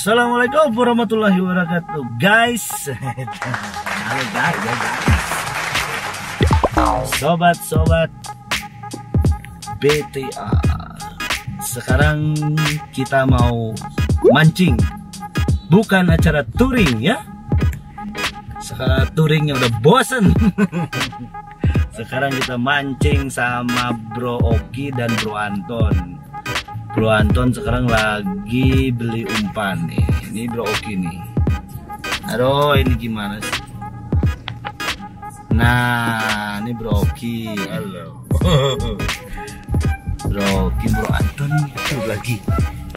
Assalamualaikum warahmatullahi wabarakatuh. Guys. Halo guys. Sobat-sobat BTA Sekarang kita mau mancing. Bukan acara touring ya? Sekarang touringnya udah bosen. Sekarang kita mancing sama Bro Oki dan Bro Anton Bro Anton sekarang lagi beli umpan nih. Ini Bro Oki nih. Aduh, ini gimana sih? Nah, ini Bro Oki. Halo. Bro Oki, Bro Anton tuh lagi.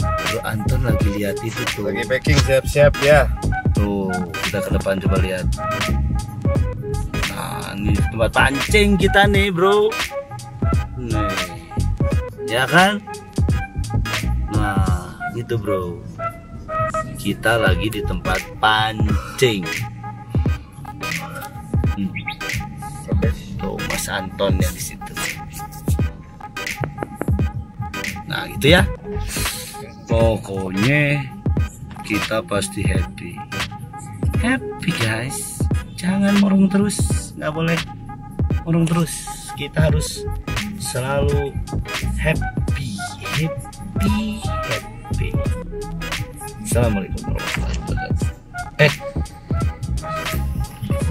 Bro Anton lagi lihat itu tuh. Lagi packing siap-siap ya. Tuh, kita ke depan coba lihat. Nah, ini tempat pancing kita nih, Bro. Nih. Ya kan? Gitu, Bro. Kita lagi di tempat pancing. Hmm. Tuh, Mas Anton yang di situ. Nah, gitu ya. Pokoknya kita pasti happy. Happy guys. Jangan murung terus, nggak boleh murung terus. Kita harus selalu happy, happy. Assalamualaikum warahmatullahi wabarakatuh. Eh,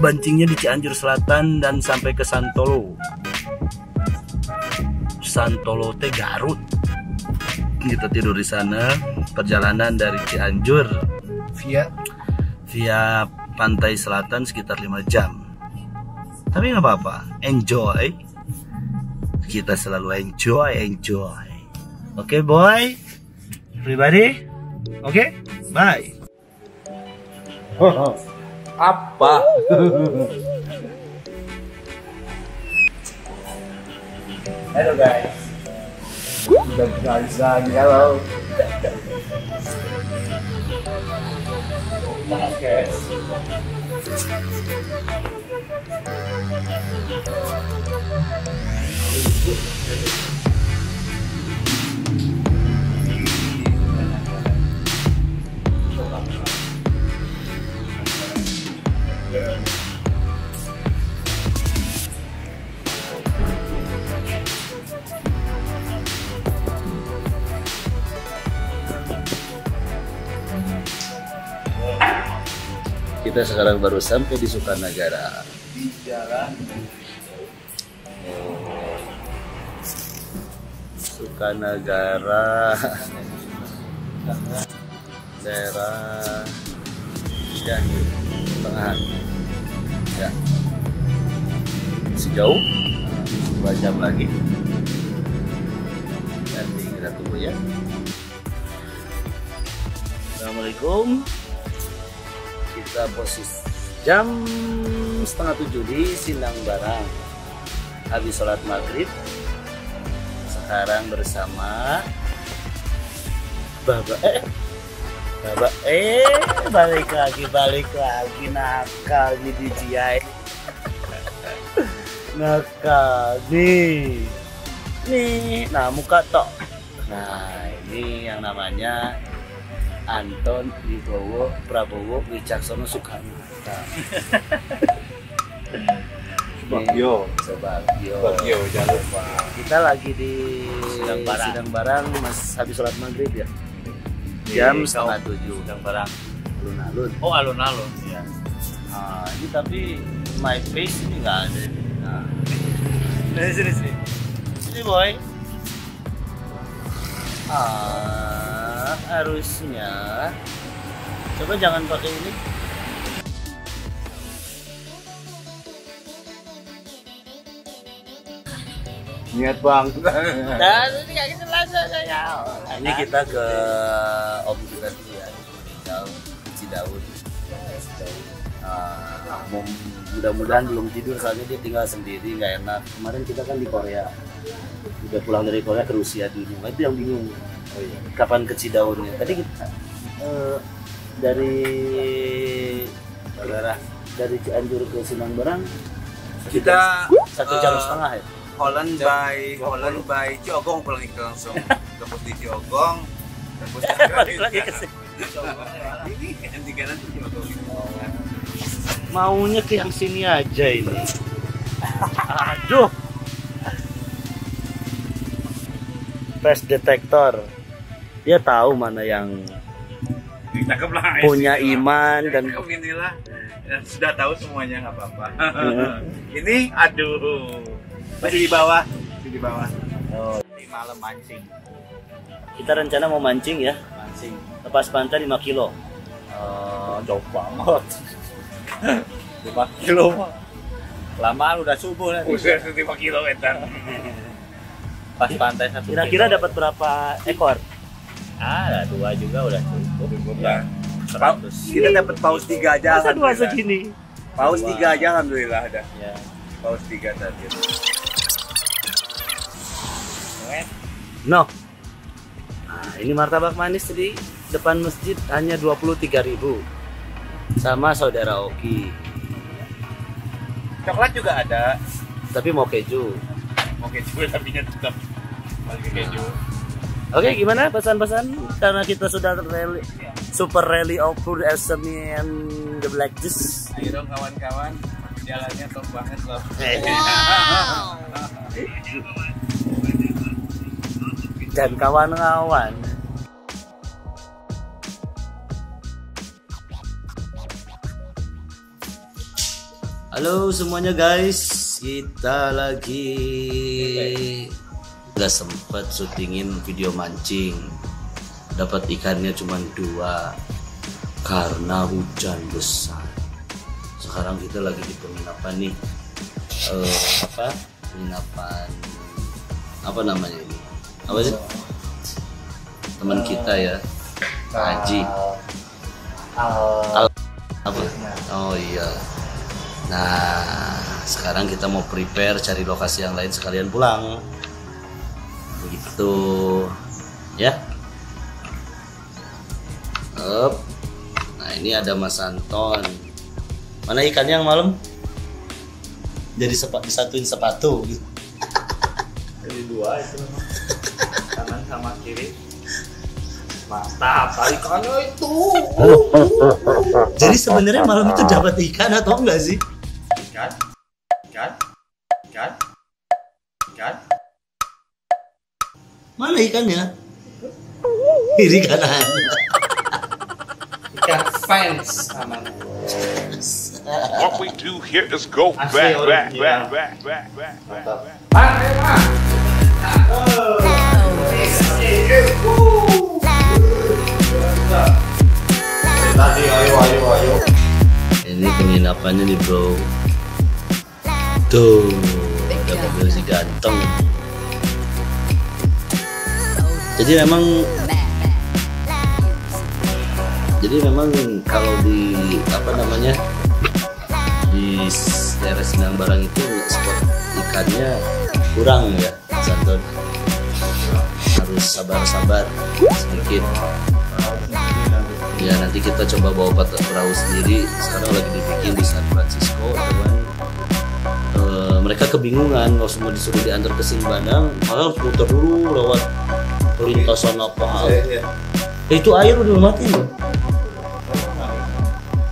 bancingnya di Cianjur Selatan dan sampai ke Santolo. Santolo teh Garut. Kita tidur di sana. Perjalanan dari Cianjur Via via pantai selatan sekitar 5 jam. Tapi nggak apa-apa, enjoy. Kita selalu enjoy, enjoy. Oke boy, everybody. Oke, bye. apa? Halo guys. Udah guys lagi halo. Kita sekarang baru sampai di Sukanagara. Di jalan Sukanagara, daerah Cianjur, tengahan. Ya, sejauh dua jam lagi. Nanti kita tunggu ya. Assalamualaikum. Kita posisi jam setengah tujuh di Sindang Barang. Habis sholat maghrib, sekarang bersama Baba eh Baba eh balik lagi balik lagi. Nakal di DJI nakal nih. Nih nah muka tok. Nah ini yang namanya Anton Wibowo Prabowo Wicaksono Soekarno. Nah, Bagio. Sebagio Bagio jangan lupa. kita lagi di Sidang Barang. Sidang Barang, mas habis sholat maghrib ya? Jam setengah tujuh. Sedang barang. Alun-alun. Oh alun-alun. ya nah, ini tapi my face ini nggak ada. Nah, Sini sini. Sini. ini boy. Ah harusnya coba jangan pakai ini. Niat bang. dan ini nggak jelas saya ini kita ke om jauh Ah, mau- mudah-mudahan belum tidur soalnya dia tinggal sendiri nggak enak. Kemarin kita kan di Korea. Udah pulang dari Korea ke Rusia dulu. Itu yang bingung. Oh iya. kapan ke Cidaunnya? Tadi kita eh, dari Saudara. dari Cianjur ke Sinang Barang Kita satu jam eh, setengah ya? Holland by Holland by Ciogong pulang langsung. Tembus di Ciogong tembus Balik lagi ke sini. Ini. Maunya ke yang sini aja ini. Aduh. Press detector. Dia tahu mana yang lah. punya iman dan Cakep inilah. Ya, sudah tahu semuanya nggak apa-apa. Iya. ini aduh. Masih di bawah. Masih di bawah. Oh, Di malam mancing. kita rencana mau mancing ya. Mancing. Lepas pantai 5 kilo. Eh, jauh banget. 5 kilo mah. Lamaan udah subuh nanti. Udah 5 kilometer. Pas pantai satu. Kira-kira dapat berapa ekor? Ah, ada dua juga udah cukup. Cukup ya. Kita dapat paus tiga aja. Masa dua segini? Paus tiga aja alhamdulillah ada. Ya. Paus tiga tadi. No. Nah, ini martabak manis di depan masjid hanya 23.000 sama saudara Oki. Coklat juga ada. Tapi mau keju. Oke, juga tapi tetap balik ke keju. Oke, gimana pesan-pesan? Karena kita sudah rally, super rally of food SME and the Black Juice. Ayo dong kawan-kawan. Jalannya top banget loh. Dan kawan-kawan. Halo semuanya guys, kita lagi nggak sempet syutingin video mancing. Dapat ikannya cuma dua karena hujan besar. Sekarang kita lagi di penginapan nih, Eh, apa? Penginapan apa namanya ini? Apa sih? Teman kita ya, Haji. Al apa? Oh iya. Nah, sekarang kita mau prepare cari lokasi yang lain sekalian pulang. Begitu. Ya. Up. Nah, ini ada Mas Anton. Mana ikannya yang malam? Jadi sepa, disatuin sepatu gitu. Jadi dua itu memang. Sama kiri. Mantap, tarikannya itu. Jadi sebenarnya malam itu dapat ikan atau enggak sih? Ikan, ikan, ikan, ikan. Mana ikannya? Kiri kanan. Ikan fans namanya. What we do here is go Asli back, back, original. back, back, back, back, back. Pak, ayo pak. Ini penginapannya nih bro. Tuh, ada mobil si ganteng. Jadi memang jadi memang kalau di apa namanya di daerah Sinang Barang itu spot ikannya kurang ya Mas Anton harus sabar-sabar sedikit. Ya nanti kita coba bawa perahu sendiri. Sekarang lagi dibikin di San Francisco cuman eh, mereka kebingungan kalau semua disuruh diantar ke Simbadang malah harus muter dulu lewat perlintasan apa Iya, Eh, itu air udah mati loh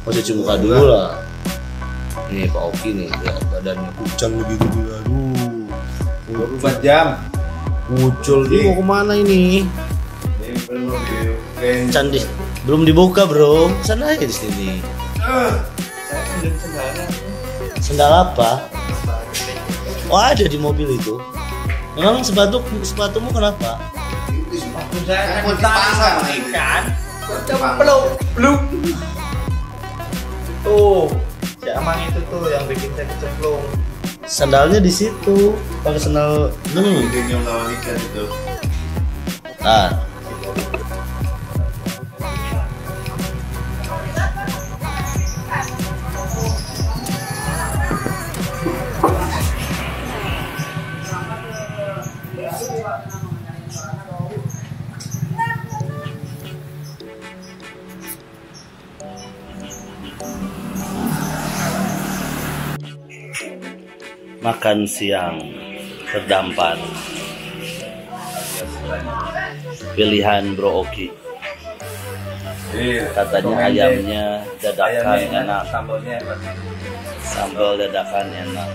mau cuci muka dulu lah. Nih Pak Oki nih lihat badannya. Kucang begitu aduh. 24 jam. Muncul ini mau ke mana ini di Candi belum dibuka bro sana aja di sini sendal apa oh ada di mobil itu memang sepatu sepatumu kenapa Saya dipasang. Cemplung. Belum. Tuh, si Amang itu tuh yang bikin saya kecemplung. Sandalnya di situ pakai sandal hmm. Ini yang lawan ikan itu. ah makan siang terdampar pilihan Bro Oki. Katanya ayamnya dadakan enak, sambal dadakan enak.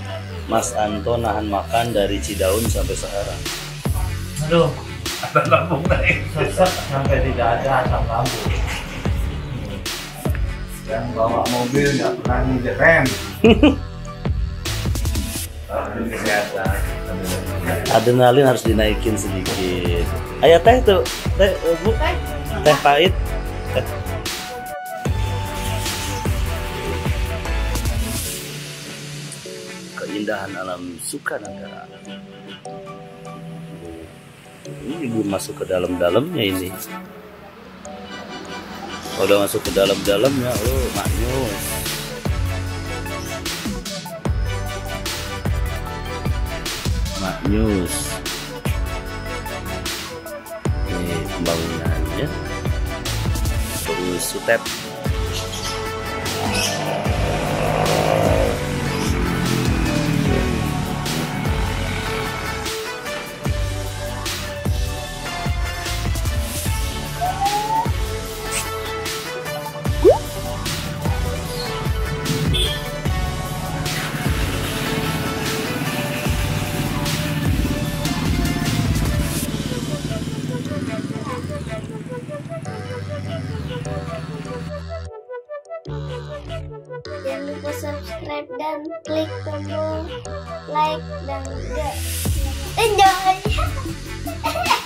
Mas Anto nahan makan dari Cidaun sampai sekarang. Aduh, ada lambung naik. Sesek sampai tidak ada asam lambung. Yang bawa mobil nggak pernah rem. Kesehatan. Adrenalin harus dinaikin sedikit. Ayah teh tuh, teh eh, bu, teh pahit. Teh. Keindahan alam Sukanagara. Ini belum masuk ke dalam-dalamnya ini. Kalau udah masuk ke dalam-dalamnya, oh maknyus. Maknyus. Ini pembangunannya. Terus sutep. Lupa subscribe dan klik tombol like dan enjoy.